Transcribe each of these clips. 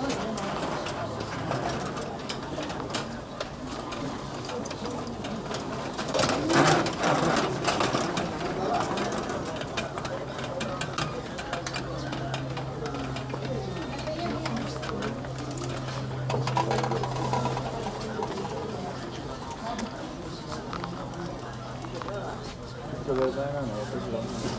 ありがとうございます。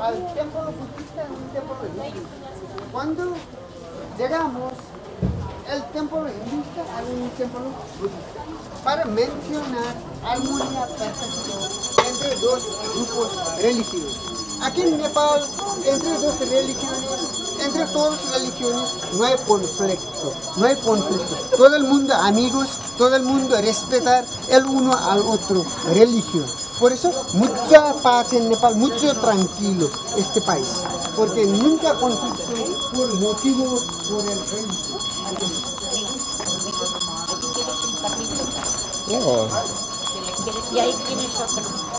Al templo budista un templo hindu. Cuando llegamos, el templo hinduista a un templo budista para mencionar armonía perfecta entre dos grupos religiosos. Aquí en Nepal, entre dos religiones, entre todas las religiones, no hay conflicto, no hay conflicto. Todo el mundo amigos, todo el mundo respetar el uno al otro religión. Por eso, mucha paz en Nepal, mucho tranquilo este país, porque nunca conflicto por motivo por el religión. No, Y ahí tienes otro.